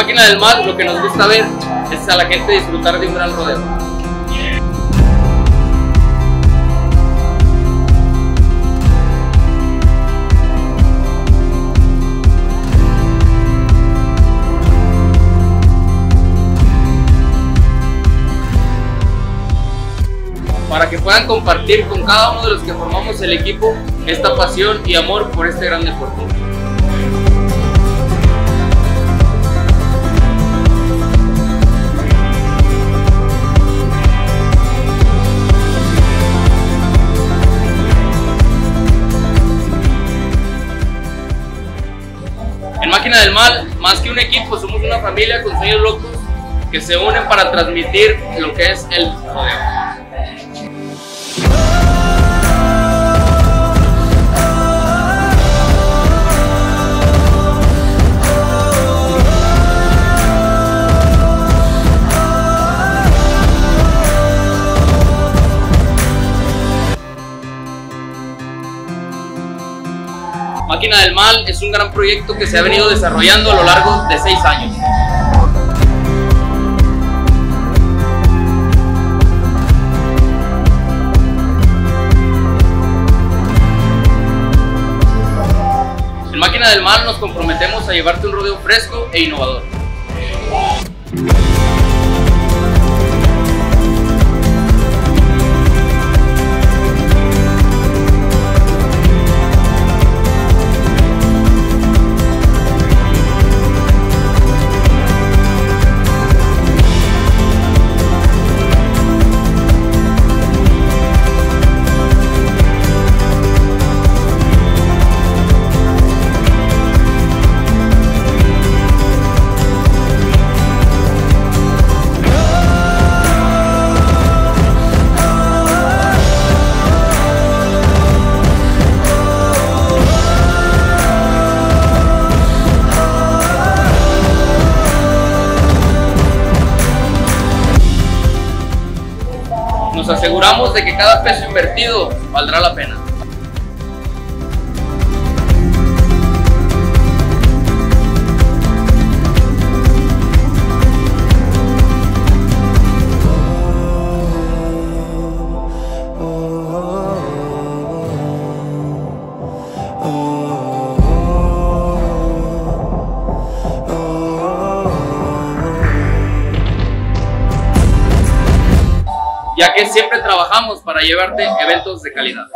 Máquina del Mal lo que nos gusta ver es a la gente disfrutar de un gran rodeo. para que puedan compartir con cada uno de los que formamos el equipo esta pasión y amor por este gran deporte. Del Mal, más que un equipo, somos una familia con sueños locos que se unen para transmitir lo que es el rodeo. Máquina del Mal es un gran proyecto que se ha venido desarrollando a lo largo de seis años. En Máquina del Mal nos comprometemos a llevarte un rodeo fresco e innovador. Nos aseguramos de que cada peso invertido valdrá la pena. Ya que siempre trabajamos para llevarte eventos de calidad.